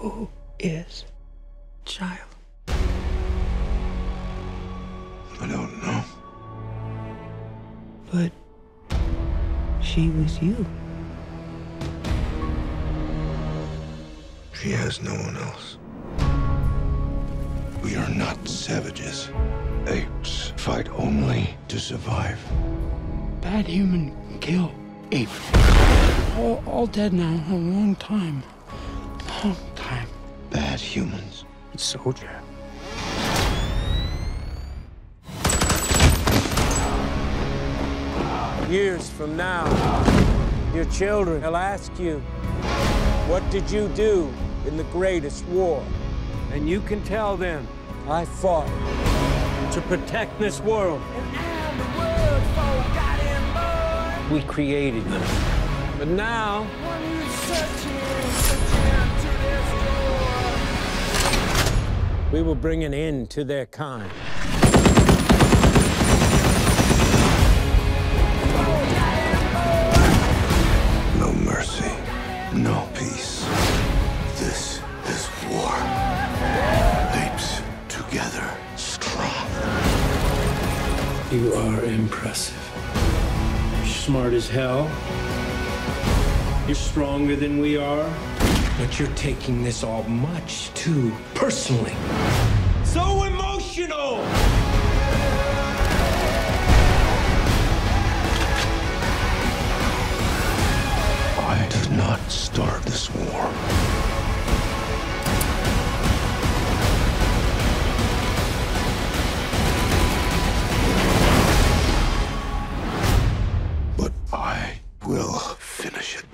Who is child? I don't know. But she was you. She has no one else. We are not savages. Apes fight only to survive. Bad human kill ape. All, all dead now. A long time. Long time. Bad humans. Soldier. Years from now, your children will ask you, What did you do in the greatest war? And you can tell them, I fought to protect this world. We created them. But now, we will bring an end to their kind. No mercy. No peace. This is war. Apes together. Strong. You are impressive. You're smart as hell. You're stronger than we are. But you're taking this all much too personally. So emotional! I did not start this war. But I will finish it.